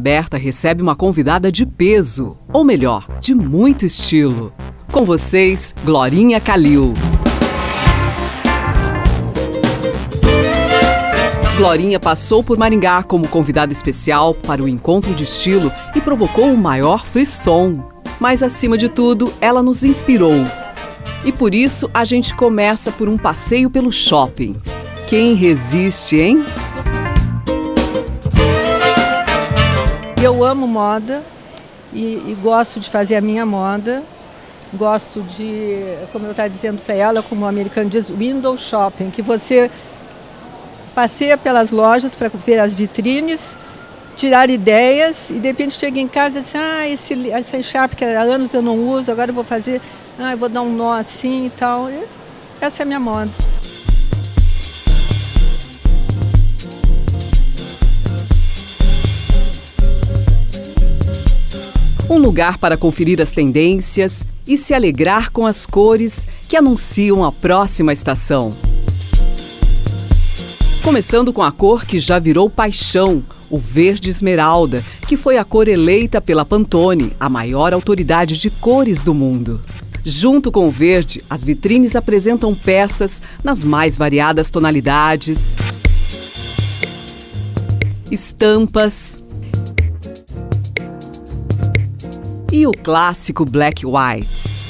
Berta recebe uma convidada de peso, ou melhor, de muito estilo. Com vocês, Glorinha Calil. Glorinha passou por Maringá como convidada especial para o encontro de estilo e provocou o maior frisson. Mas acima de tudo, ela nos inspirou. E por isso a gente começa por um passeio pelo shopping. Quem resiste, hein? Eu amo moda e, e gosto de fazer a minha moda. Gosto de, como eu estava dizendo para ela, como o americano diz, window shopping, que você passeia pelas lojas para ver as vitrines, tirar ideias e de repente chega em casa e diz, ah, esse, esse sharp que há anos eu não uso, agora eu vou fazer, ah, eu vou dar um nó assim e tal. E essa é a minha moda. Um lugar para conferir as tendências e se alegrar com as cores que anunciam a próxima estação. Começando com a cor que já virou paixão, o verde esmeralda, que foi a cor eleita pela Pantone, a maior autoridade de cores do mundo. Junto com o verde, as vitrines apresentam peças nas mais variadas tonalidades, estampas, e o clássico Black White.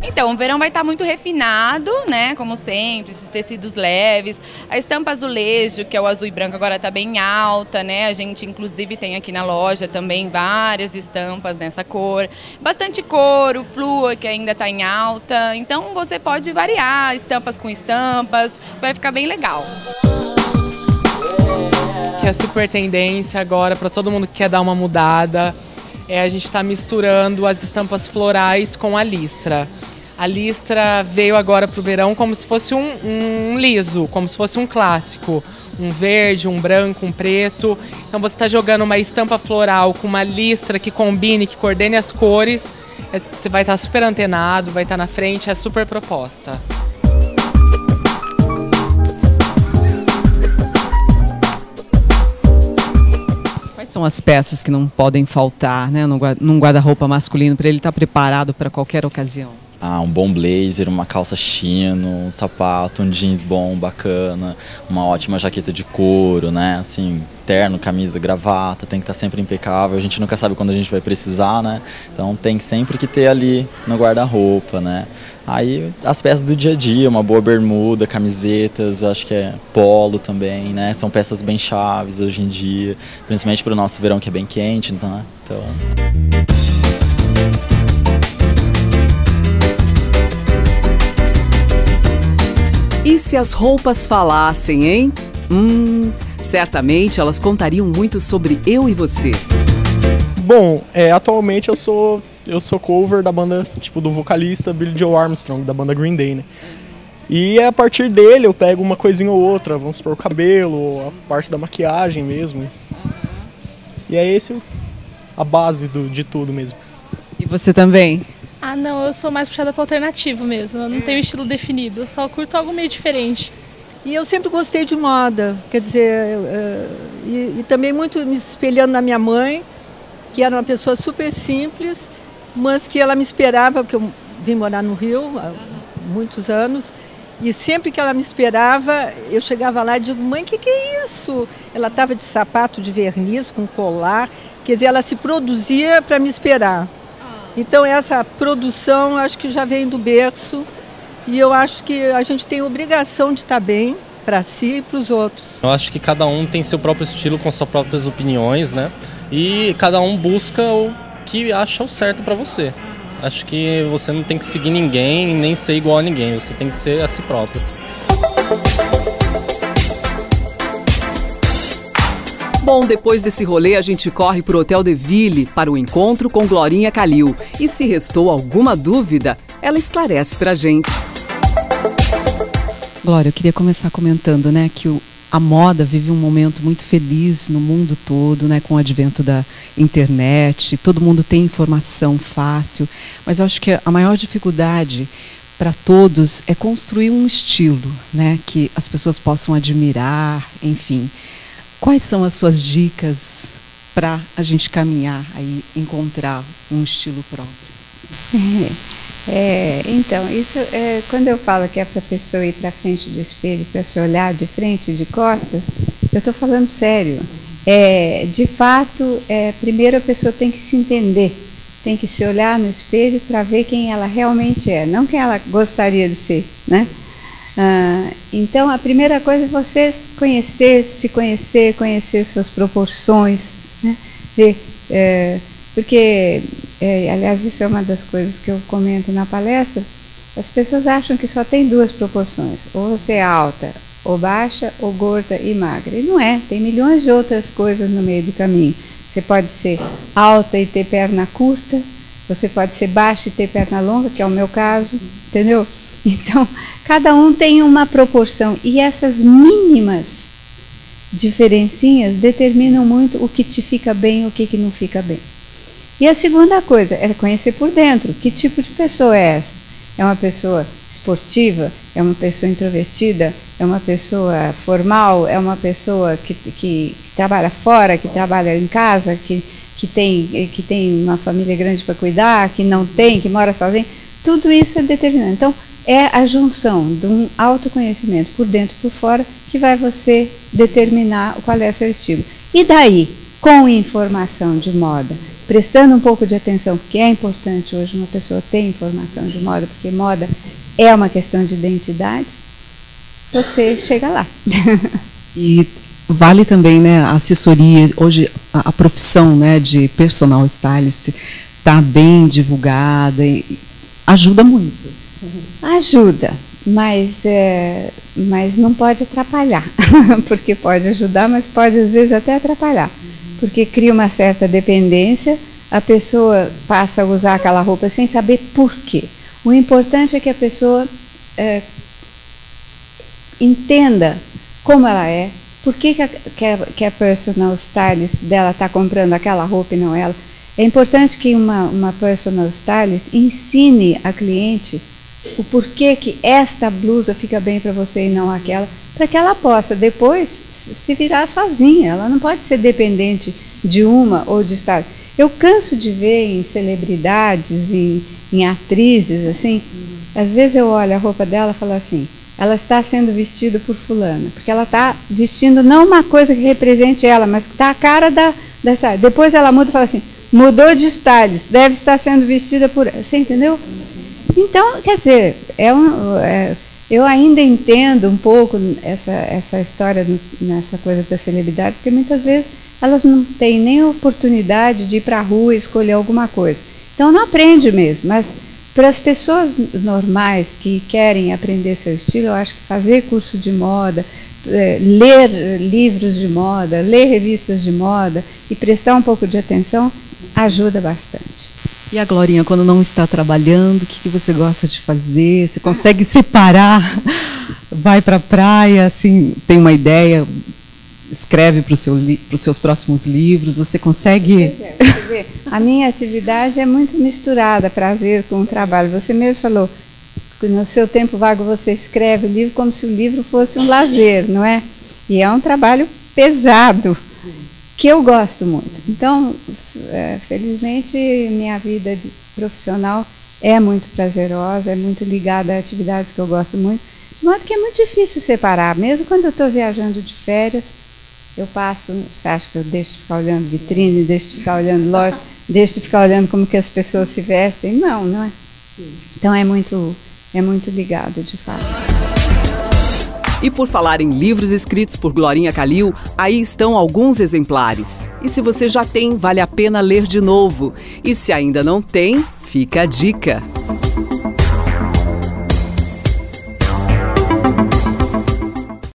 Então, o verão vai estar muito refinado, né? Como sempre, esses tecidos leves. A estampa azulejo, que é o azul e branco, agora está bem alta, né? A gente, inclusive, tem aqui na loja também várias estampas nessa cor. Bastante couro, flúor, que ainda está em alta. Então, você pode variar estampas com estampas, vai ficar bem legal que é super tendência agora para todo mundo que quer dar uma mudada. É a gente está misturando as estampas florais com a listra. A listra veio agora para o verão como se fosse um, um, liso, como se fosse um clássico. Um verde, um branco, um preto. Então você está jogando uma estampa floral com uma listra que combine, que coordene as cores. É, você vai estar tá super antenado, vai estar tá na frente, é super proposta. Quais são as peças que não podem faltar né, num guarda-roupa masculino para ele estar tá preparado para qualquer ocasião? Ah, um bom blazer, uma calça chino, um sapato, um jeans bom, bacana, uma ótima jaqueta de couro, né? Assim, terno, camisa, gravata, tem que estar tá sempre impecável. A gente nunca sabe quando a gente vai precisar, né? Então tem sempre que ter ali no guarda-roupa, né? Aí as peças do dia a dia, uma boa bermuda, camisetas, acho que é polo também, né? São peças bem chaves hoje em dia, principalmente para o nosso verão que é bem quente, então. Né? então... E se as roupas falassem, hein? Hum, certamente elas contariam muito sobre eu e você. Bom, é, atualmente eu sou eu sou cover da banda, tipo, do vocalista Billy Joe Armstrong, da banda Green Day, né? E é a partir dele eu pego uma coisinha ou outra, vamos supor, o cabelo, a parte da maquiagem mesmo. E é esse a base do, de tudo mesmo. E você também? Ah, não, eu sou mais puxada para alternativo mesmo. Eu não tenho estilo definido, eu só curto algo meio diferente. E eu sempre gostei de moda, quer dizer, e, e, também muito me espelhando na minha mãe, que era uma pessoa super simples mas que ela me esperava, porque eu vim morar no Rio há muitos anos, e sempre que ela me esperava, eu chegava lá e digo, mãe, o que, que é isso? Ela estava de sapato de verniz, com colar, quer dizer, ela se produzia para me esperar. Então essa produção acho que já vem do berço e eu acho que a gente tem obrigação de estar bem para si e para os outros. Eu acho que cada um tem seu próprio estilo com suas próprias opiniões, né? E cada um busca o que acha o certo para você. Acho que você não tem que seguir ninguém nem ser igual a ninguém, você tem que ser a si próprio. Bom, depois desse rolê, a gente corre pro Hotel de Ville para o encontro com Glorinha Calil. E se restou alguma dúvida, ela esclarece pra gente. Glória, eu queria começar comentando, né, que o a moda vive um momento muito feliz no mundo todo, né, com o advento da internet, todo mundo tem informação fácil, mas eu acho que a maior dificuldade para todos é construir um estilo, né, que as pessoas possam admirar, enfim. Quais são as suas dicas para a gente caminhar aí, encontrar um estilo próprio? É, então, isso é, quando eu falo que é para a pessoa ir para frente do espelho, para se olhar de frente, de costas, eu estou falando sério. É, de fato, é, primeiro a pessoa tem que se entender, tem que se olhar no espelho para ver quem ela realmente é, não quem ela gostaria de ser, né? Ah, então, a primeira coisa é você conhecer, se conhecer, conhecer suas proporções, né? É, porque é, aliás, isso é uma das coisas que eu comento na palestra. As pessoas acham que só tem duas proporções: ou você é alta, ou baixa, ou gorda e magra. E não é, tem milhões de outras coisas no meio do caminho. Você pode ser alta e ter perna curta, você pode ser baixa e ter perna longa, que é o meu caso, entendeu? Então, cada um tem uma proporção e essas mínimas diferencinhas determinam muito o que te fica bem e o que, que não fica bem. E a segunda coisa é conhecer por dentro que tipo de pessoa é essa. É uma pessoa esportiva? É uma pessoa introvertida? É uma pessoa formal? É uma pessoa que, que, que trabalha fora, que trabalha em casa, que, que, tem, que tem uma família grande para cuidar, que não tem, que mora sozinho? Tudo isso é determinante. Então, é a junção de um autoconhecimento por dentro e por fora que vai você determinar qual é o seu estilo. E daí, com informação de moda, prestando um pouco de atenção, porque é importante hoje uma pessoa ter informação de moda, porque moda é uma questão de identidade, você chega lá. e vale também né, a assessoria, hoje a, a profissão né, de personal stylist está bem divulgada e ajuda muito. Ajuda, mas, é, mas não pode atrapalhar, porque pode ajudar, mas pode às vezes até atrapalhar porque cria uma certa dependência, a pessoa passa a usar aquela roupa sem saber por quê. O importante é que a pessoa é, entenda como ela é, por que, que, a, que a personal stylist dela está comprando aquela roupa e não ela. É importante que uma, uma personal stylist ensine a cliente o porquê que esta blusa fica bem para você e não aquela, para que ela possa depois se virar sozinha. Ela não pode ser dependente de uma ou de estar. Eu canso de ver em celebridades, em, em atrizes, assim, às vezes eu olho a roupa dela e falo assim, ela está sendo vestida por fulana, porque ela está vestindo não uma coisa que represente ela, mas que está a cara da, dessa. Depois ela muda e fala assim, mudou de styles, deve estar sendo vestida por. Você entendeu? Então, quer dizer, é um, é, eu ainda entendo um pouco essa, essa história nessa coisa da celebridade, porque muitas vezes elas não têm nem oportunidade de ir para a rua e escolher alguma coisa. Então não aprende mesmo, mas para as pessoas normais que querem aprender seu estilo, eu acho que fazer curso de moda, é, ler livros de moda, ler revistas de moda e prestar um pouco de atenção ajuda bastante. E a Glorinha, quando não está trabalhando, o que, que você gosta de fazer? Você consegue separar? Vai para a praia, assim, tem uma ideia, escreve para seu os seus próximos livros, você consegue... É, você a minha atividade é muito misturada, prazer com o trabalho. Você mesmo falou que no seu tempo vago você escreve o livro como se o livro fosse um lazer, não é? E é um trabalho pesado que eu gosto muito. Então, é, felizmente, minha vida profissional é muito prazerosa, é muito ligada a atividades que eu gosto muito, de modo que é muito difícil separar. Mesmo quando eu estou viajando de férias, eu passo, você acha que eu deixo de ficar olhando vitrine, deixo de ficar olhando loja, deixo de ficar olhando como que as pessoas se vestem? Não, não é? Sim. Então é muito, é muito ligado, de fato. E por falar em livros escritos por Glorinha Calil, aí estão alguns exemplares. E se você já tem, vale a pena ler de novo. E se ainda não tem, fica a dica.